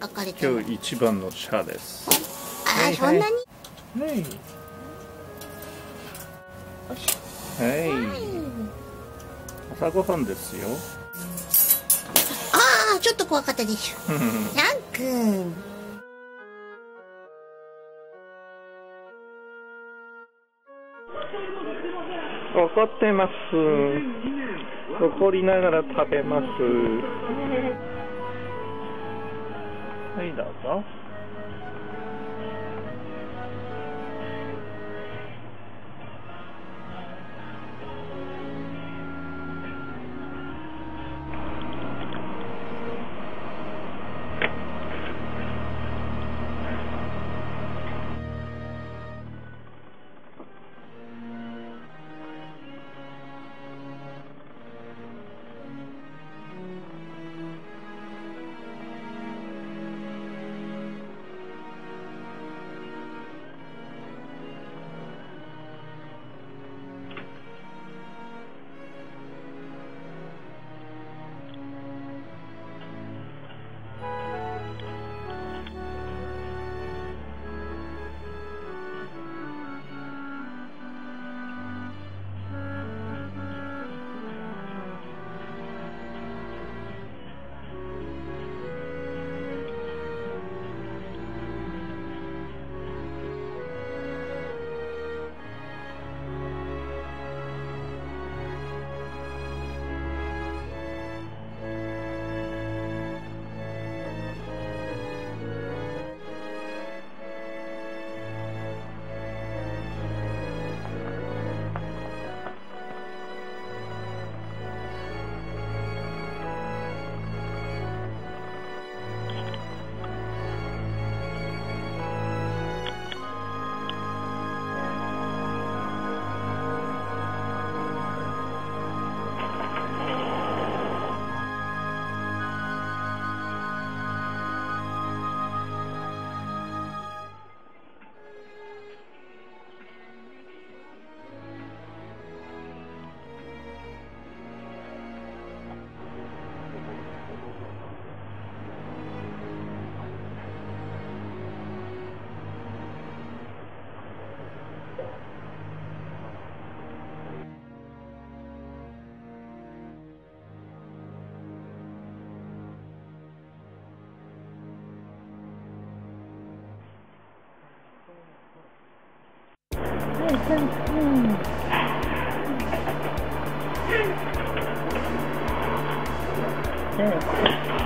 書かれてる今日一番のシャアです。あー、はいそんなに？はい。はい。ょはい。朝ごはんですよ。ああちょっと怖かったでしょラン君。怒ってます。怒りながら食べます可以的走。There.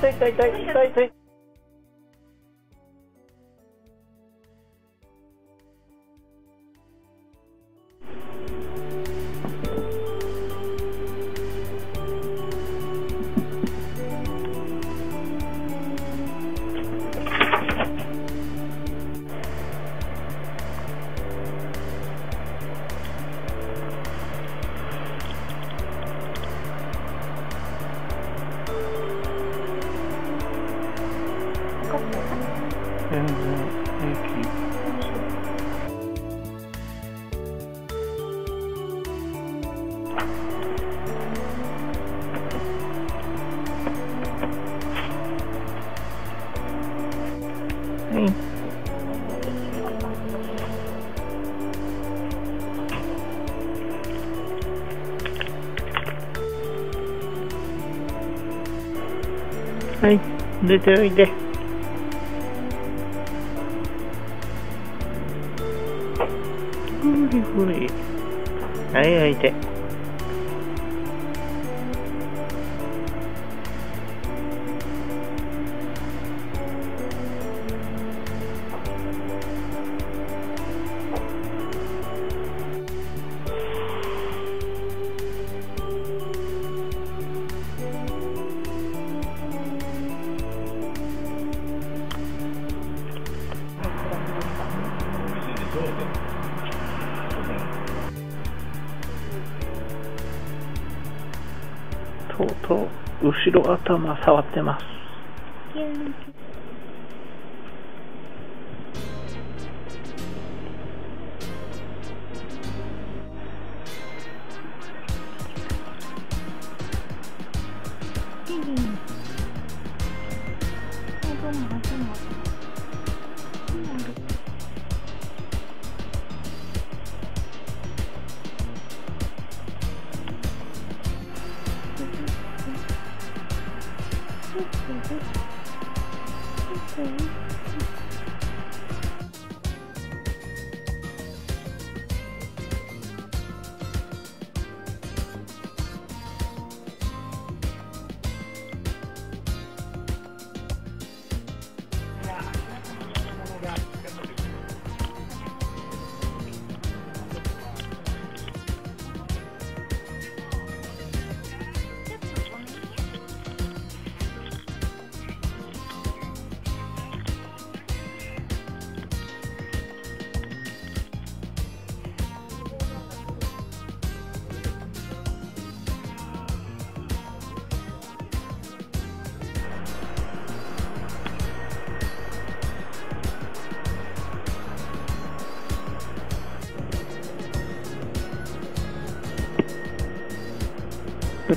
はいどうぞ全はい。出ておいで。ふりふり。はいおいで後ろ頭触ってます，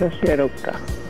0K.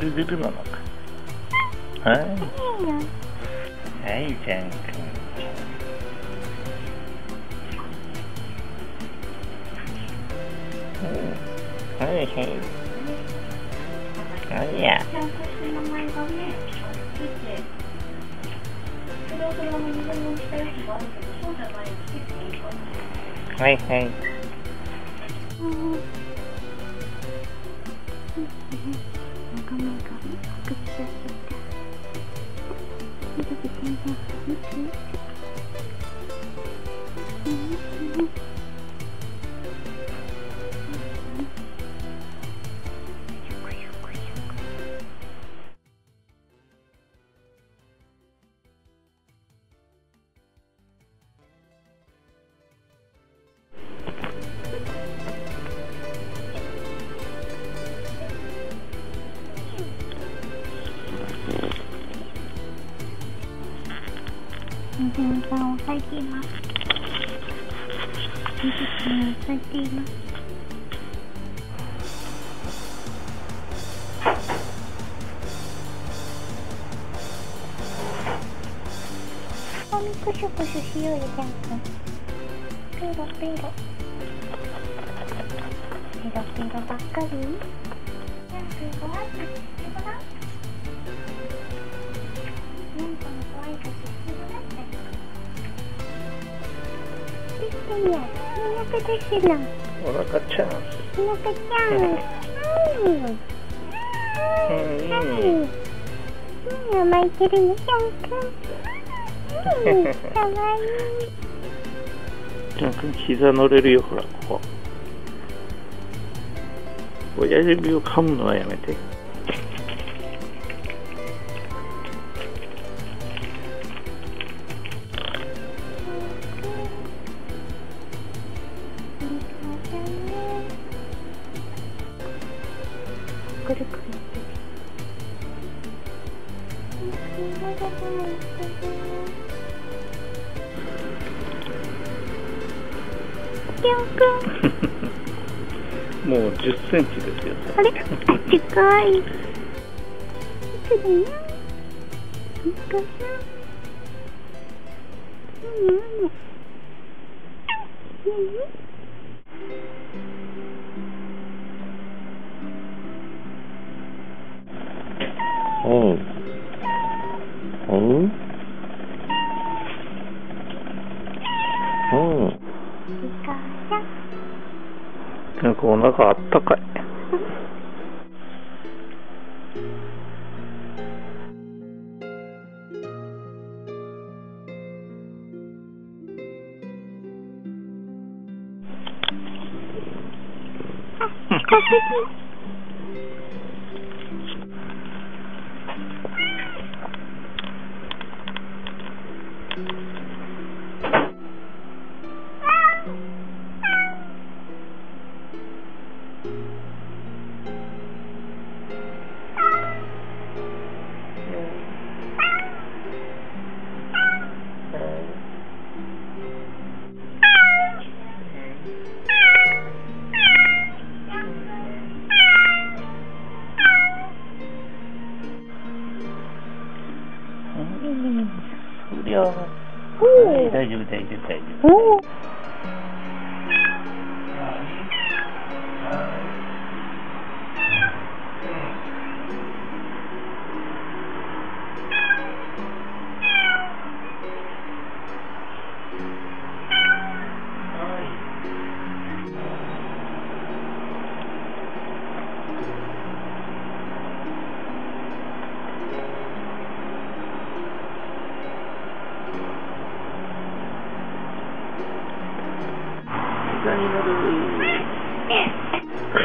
ルなのかはい。はい。じゃんくんはい。はい。はやい。はい。はい。はい。水咲いています。水野を咲いています。あみクシュクシュしようよ、ジャン君。ペロペロ。ペロペロばっかりジャン君、ご挨拶してごらん。なんかのご挨拶してごらん。お腹ですの。お腹ちゃん。お腹ちゃん。うん。うん。うん、甘えてるね、ジャン君。うん、かわいい。じゃん。くん。膝乗れるよほらここ親指を噛むのはやめて。くるくるくんもう10センチですよ。あれ近いいつだよいいうんうんうんお腹あったかい。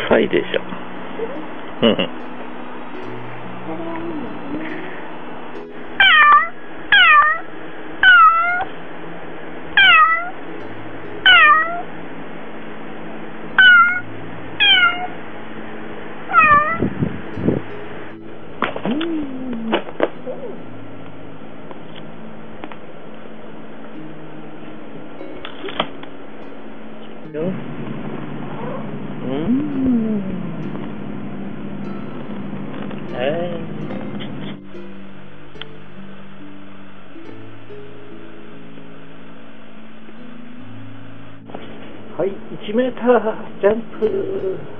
臭いでしょ。うん。よ。うん。はい。はい、1メータージャンプ。